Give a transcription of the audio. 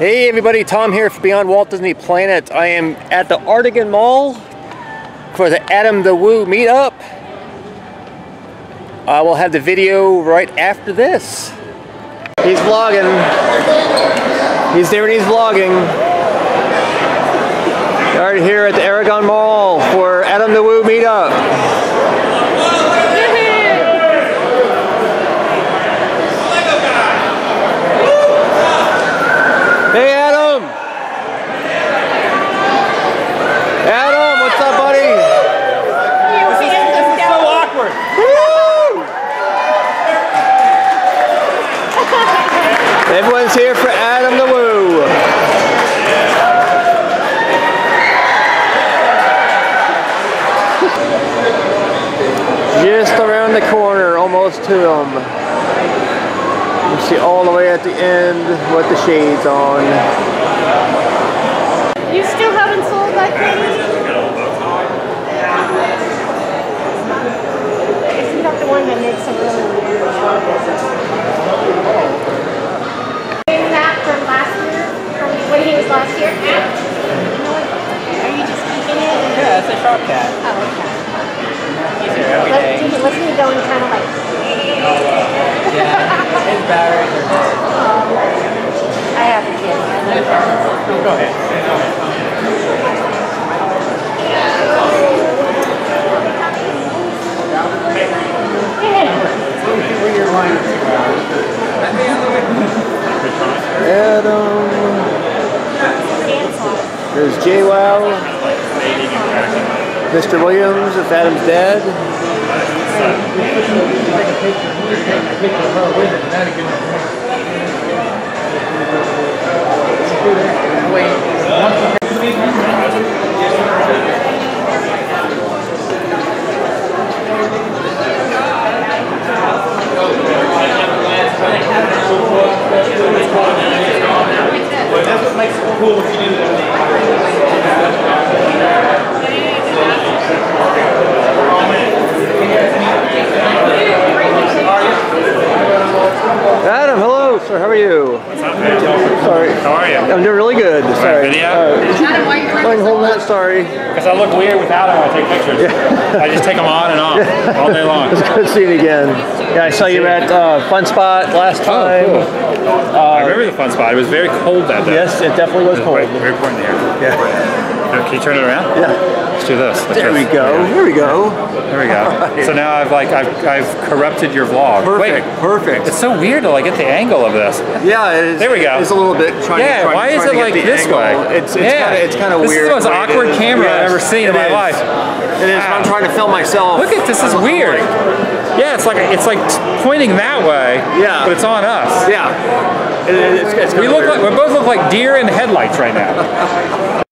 Hey everybody, Tom here for Beyond Walt Disney Planet. I am at the Artegon Mall for the Adam the Woo meetup. I will have the video right after this. He's vlogging. He's there and he's vlogging. Right here at the Artegon Mall for Adam the Woo meetup. Hey Adam! Adam, what's up buddy? so awkward. Everyone's here for Adam the Woo. Just around the corner, almost to him. You see all the way at the end with the shades on. You still haven't sold that candy? Isn't that the one that makes a really weird That from last year, from when he was last year? Are you just keeping it? Yeah, it's a sharp cat. Oh, okay. He's here every Let, day. do you listen to going kind of like, Yeah. His batteries are dead. I have a kid. Go ahead. Adam. There's JWoww. Mr. Williams, if Adam's dead. Adam, hello, sir. How are you? Sorry. How are you? I'm doing really good. Sorry. video? Uh, going home that. Sorry. Because I look weird without them when I take pictures. I just take them on and off all day long. It's good seeing you again. Yeah, I saw you at uh, Fun Spot last time. I remember the fun spot. It was very cold that day. Yes, it definitely was cold. Very, very important here. Yeah. Can you turn it around? Yeah. Let's do this. Like There we go. Here we go. There we go. So now I've like I've, I've corrupted your vlog. Perfect. Wait, Perfect. it's so weird to like get the angle of this. Yeah, it is. There we go. It's a little bit trying Yeah, trying, why is it like this angle. way? It's it's Yeah. kind of it's kind of This is weird. the most awkward is. camera I've ever seen in my is. life. It is. I'm ah. trying to film myself. Look at this is I'm- weird. like- Yeah, it's like it's like pointing that way. Yeah. But it's on us. yeah. It, it- it's, it's We look weird. like we both look like deer in headlights right now.